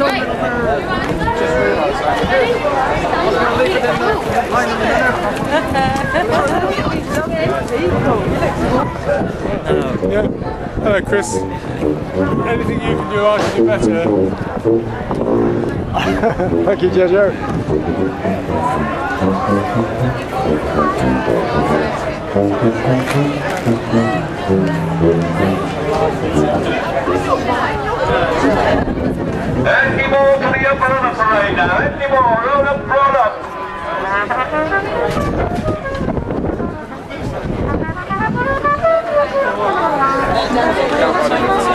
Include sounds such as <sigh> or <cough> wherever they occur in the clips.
on. Yeah. Hello, Chris. Anything you can do, I can do better. <laughs> Thank you, Jojo. <laughs> Any more to the upper on parade now? Any more? Roll up, roll up. Thank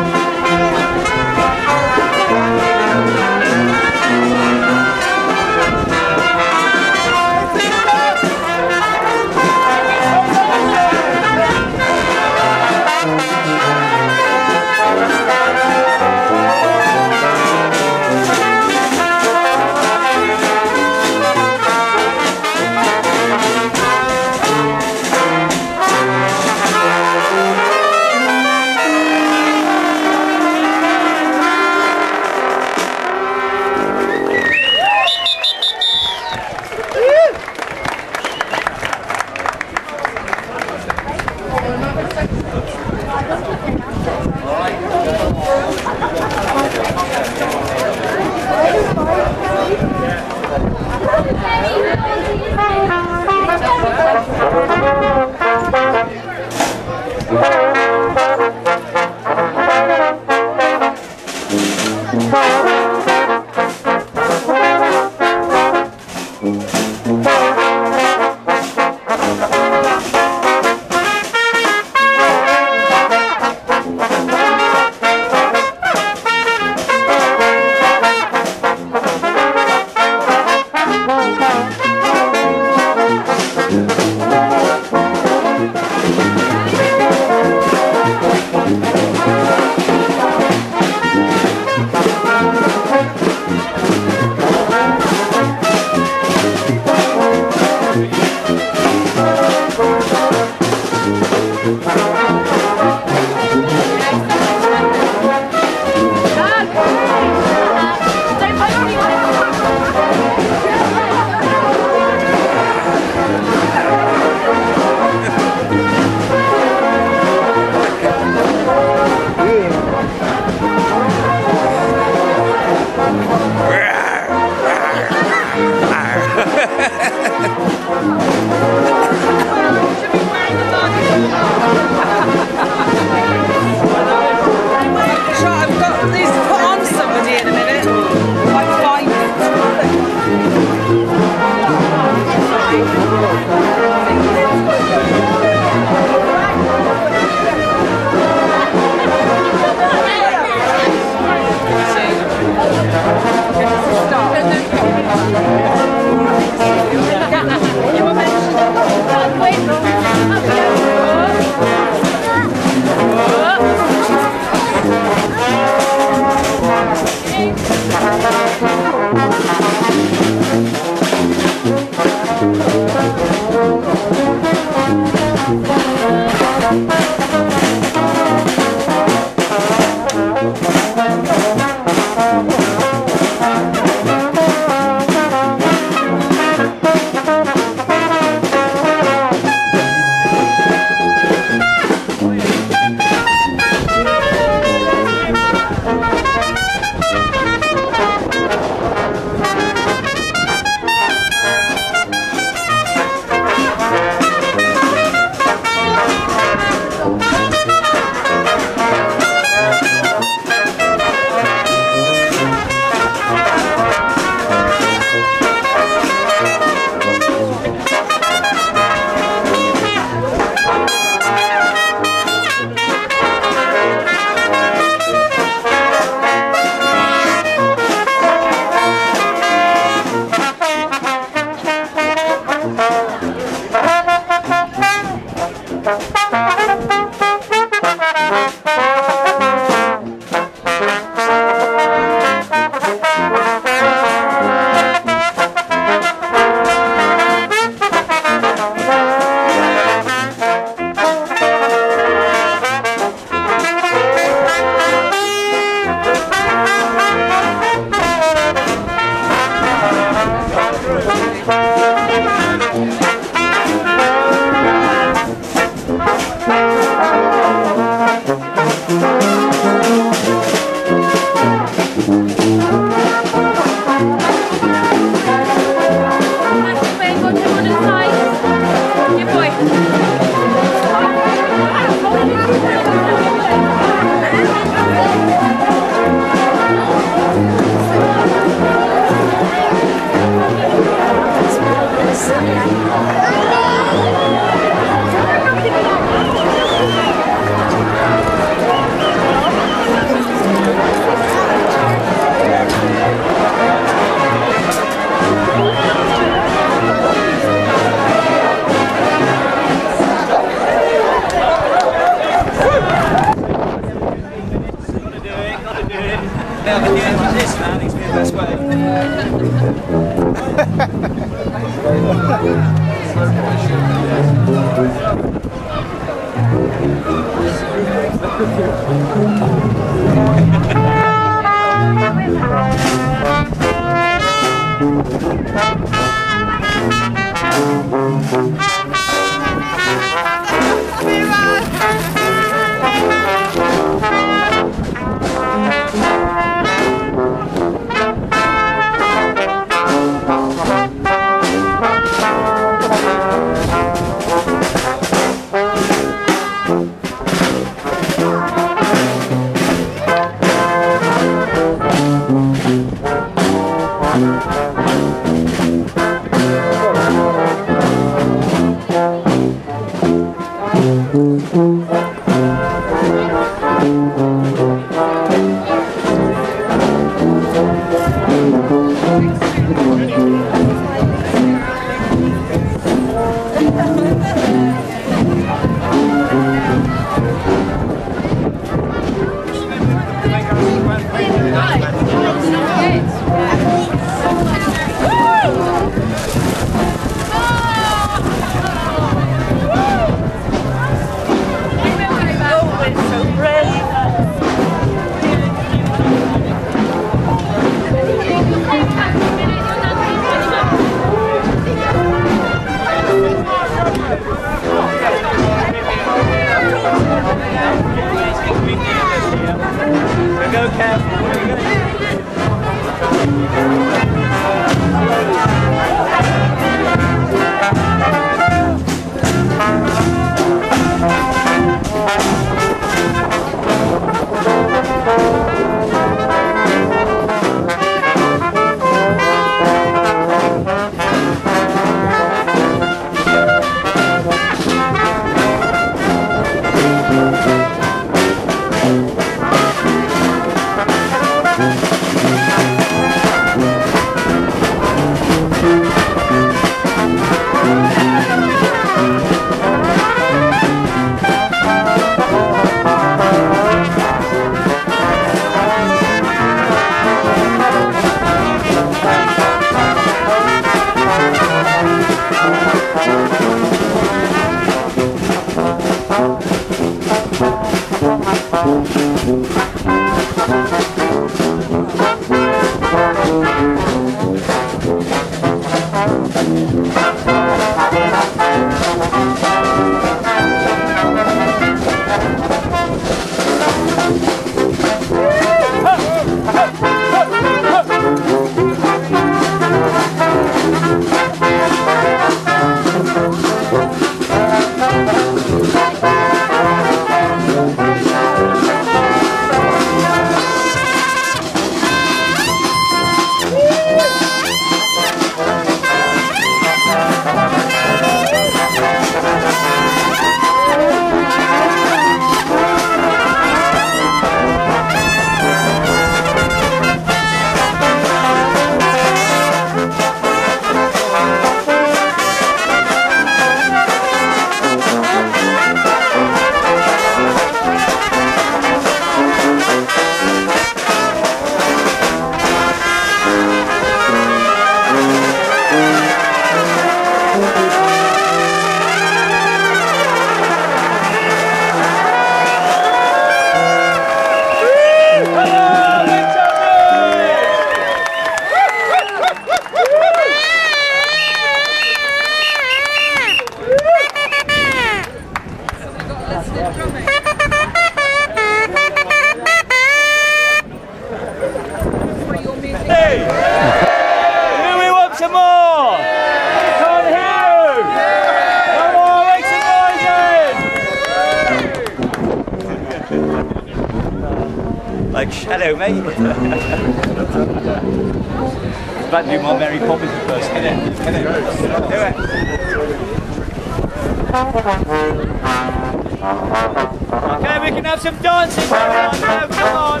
some dancing going on now, come on.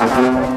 Thank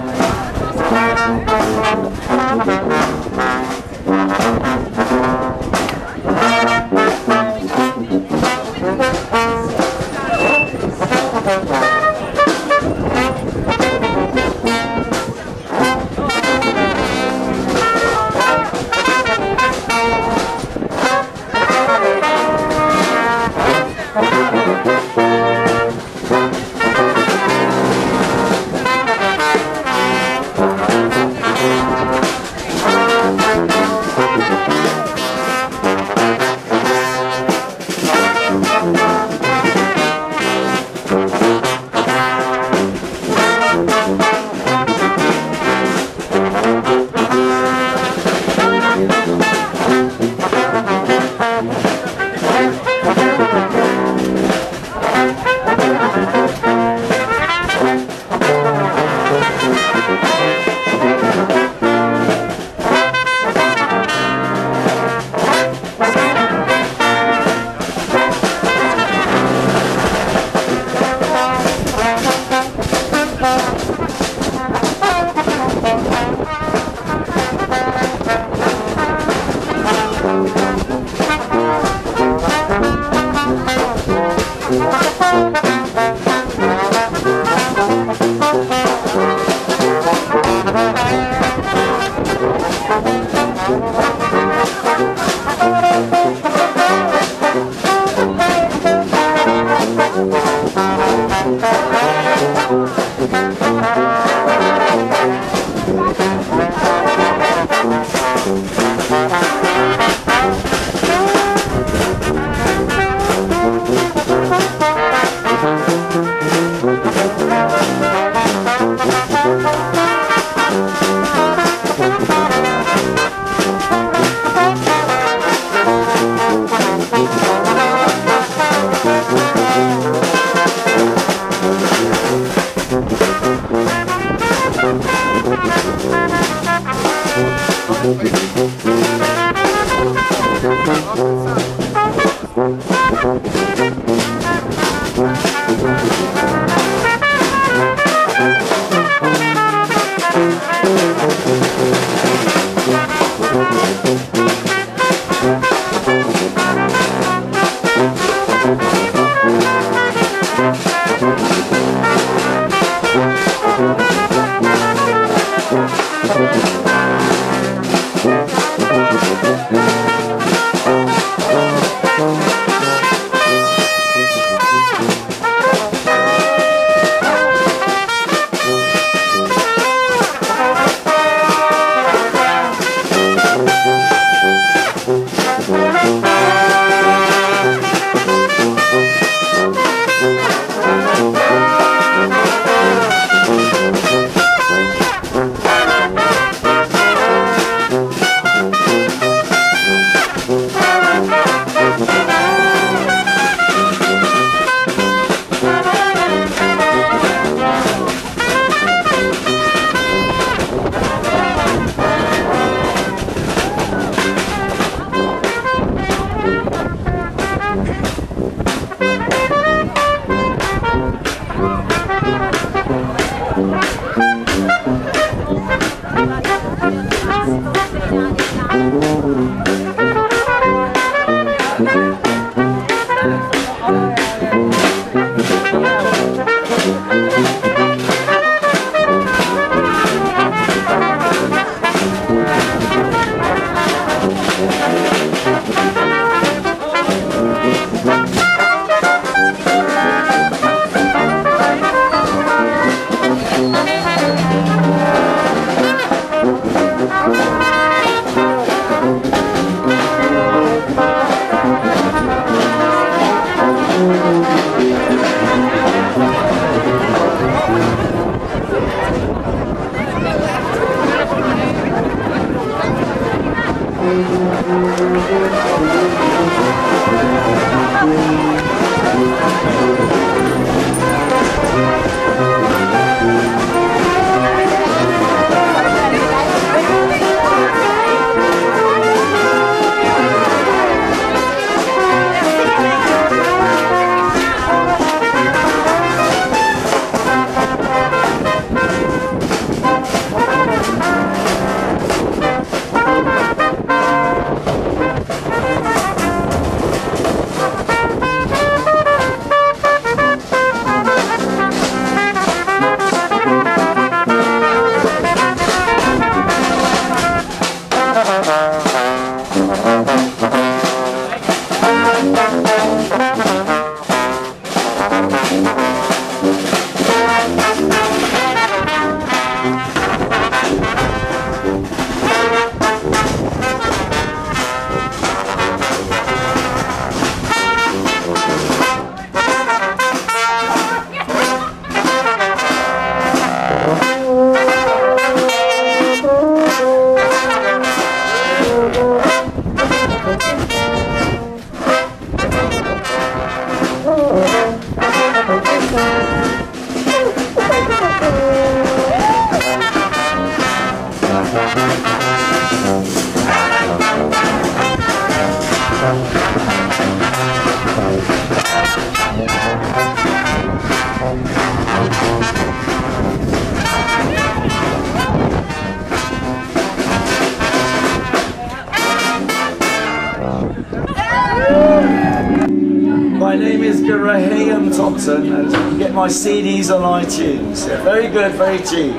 CDs on iTunes. They're very good, very cheap.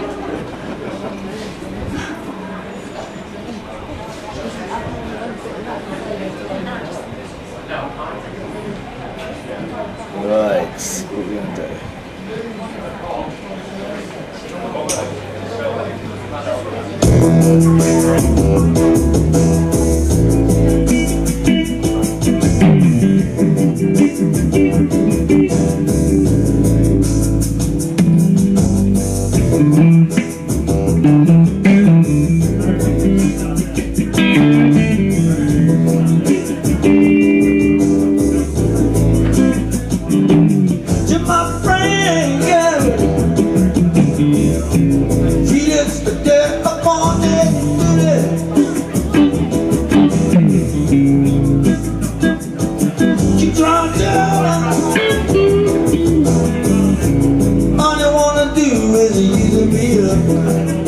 Me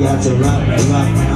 got to, rock rock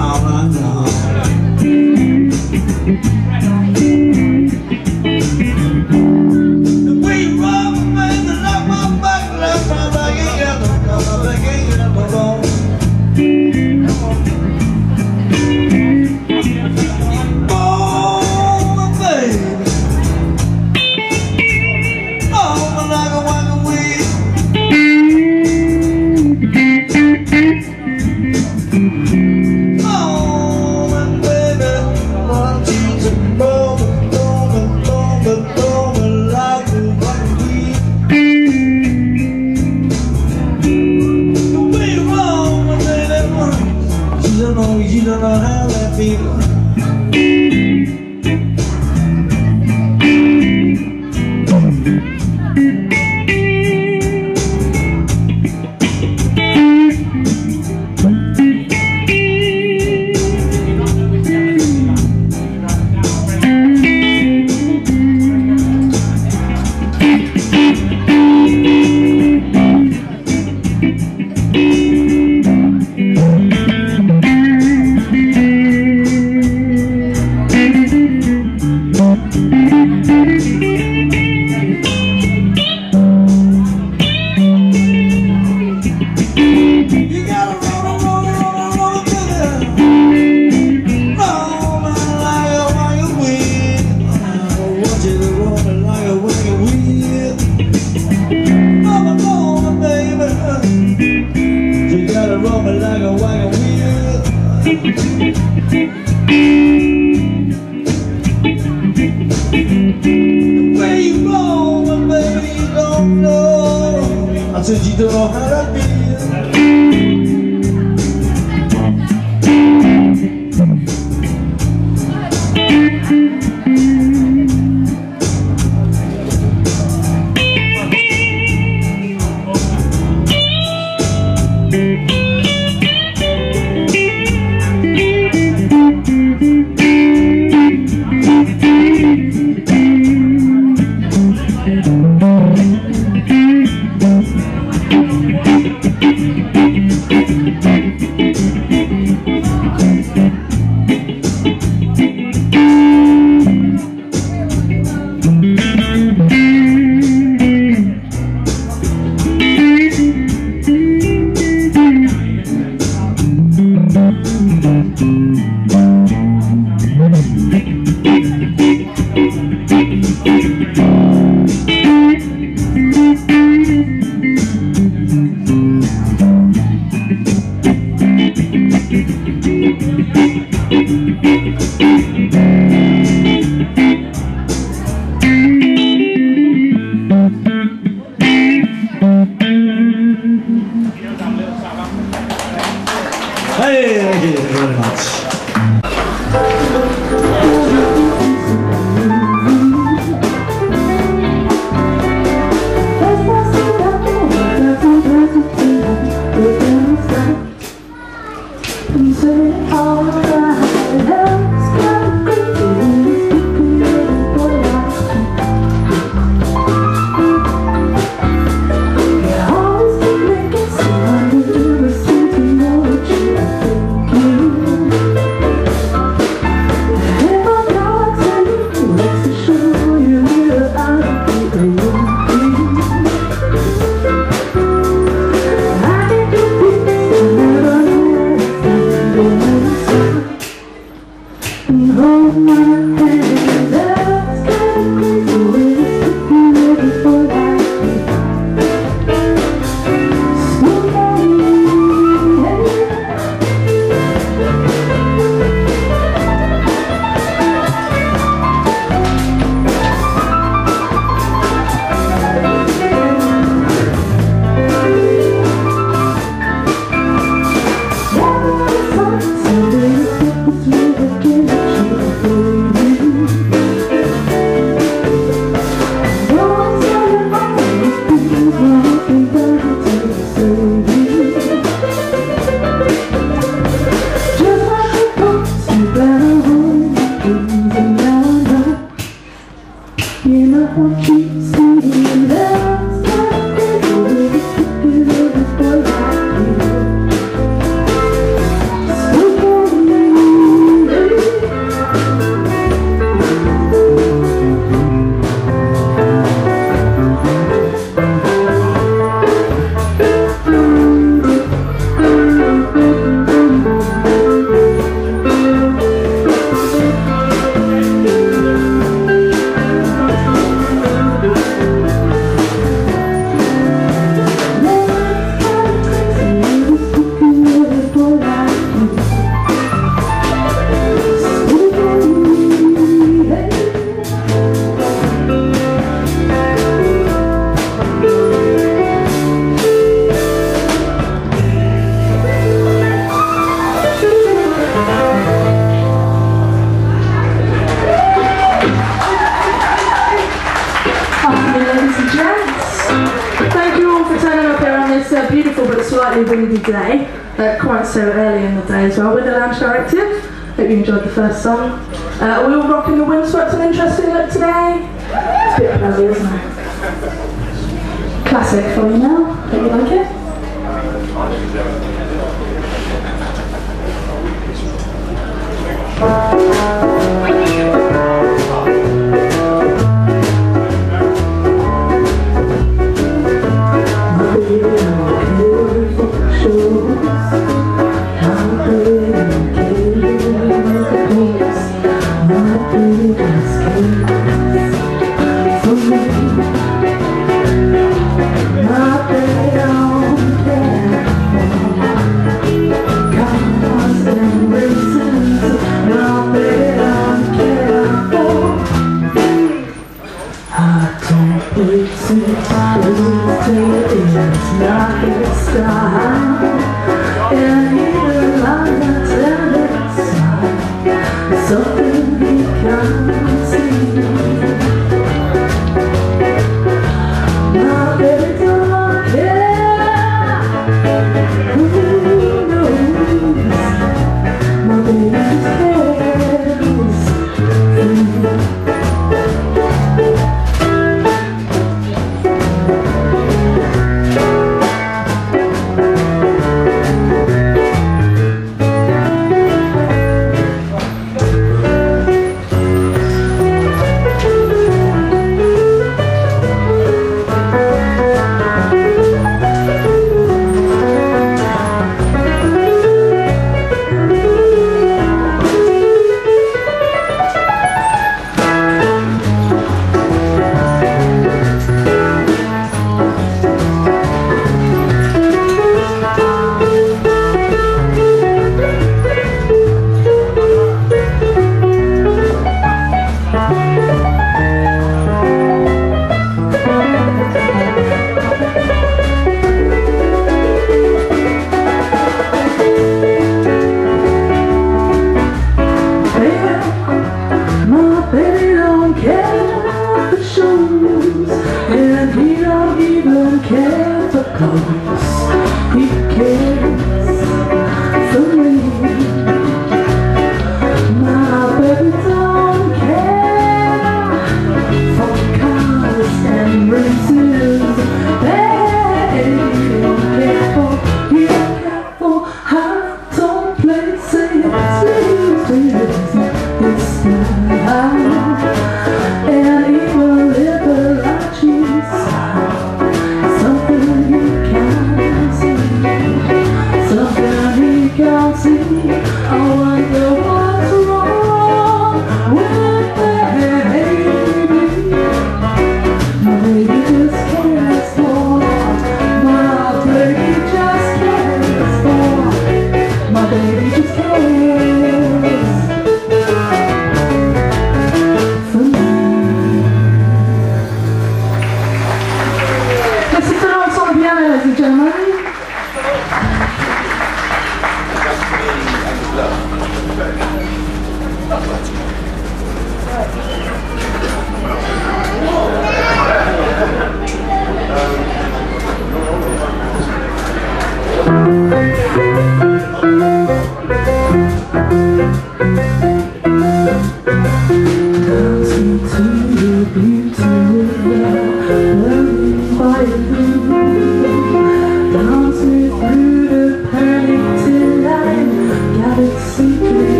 you now. Hope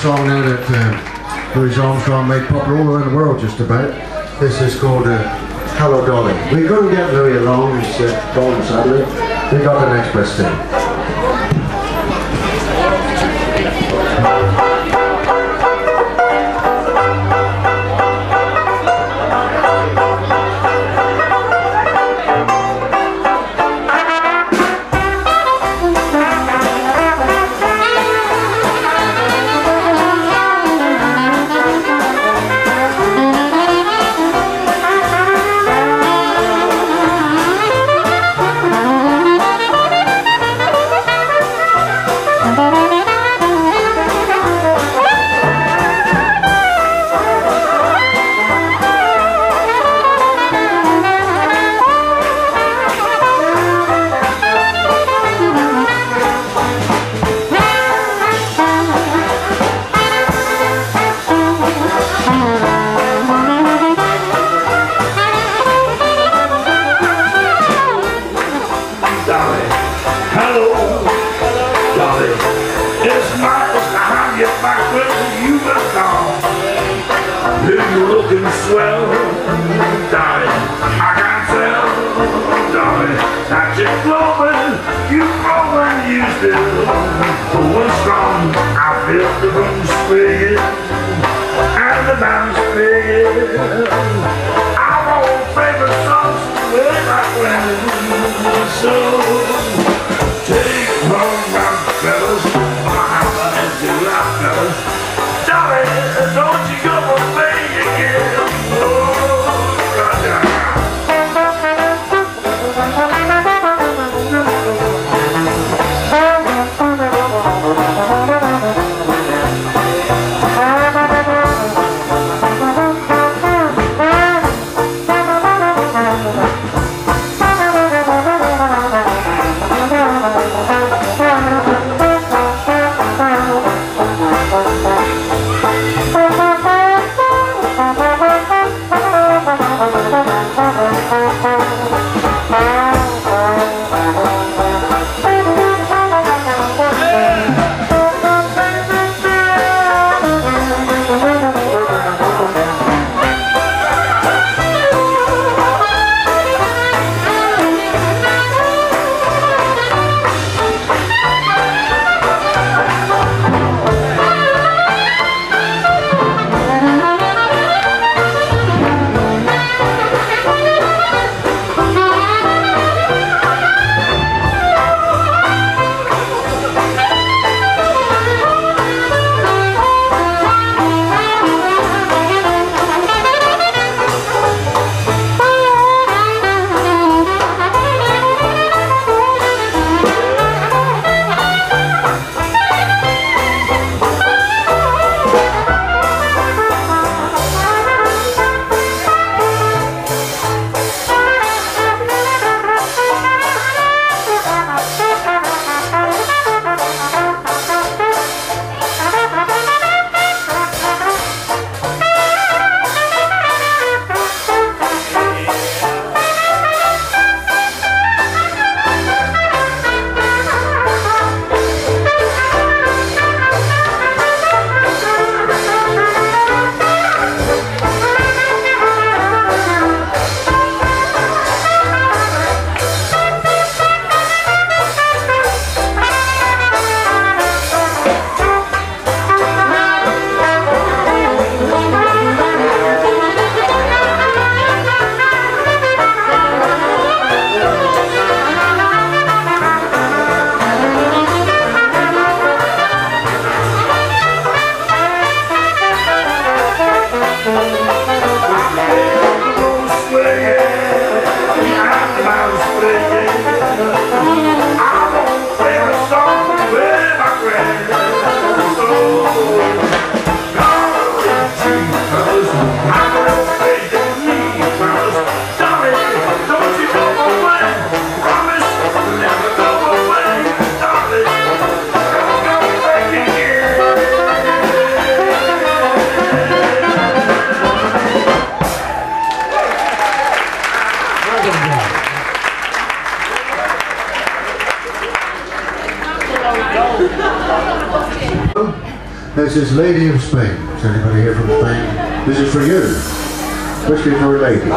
song now that um, Louis Armstrong made popular all around the world just about. This is called uh, Hello Dolly. We couldn't get Louis along, he's uh, gone sadly. We got the next best thing. 아, is Lady of Spain. Is anybody here from Spain? This is for you. Especially for a lady.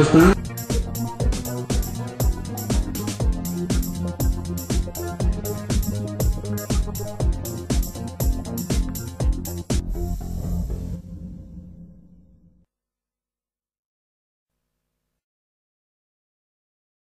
ustedes.